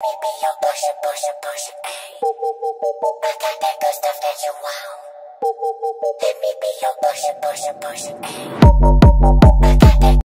me be your pusher, pusher, pusher, ayy. I got that good stuff that you want. Let me be your pusher, pusher, pusher, ayy.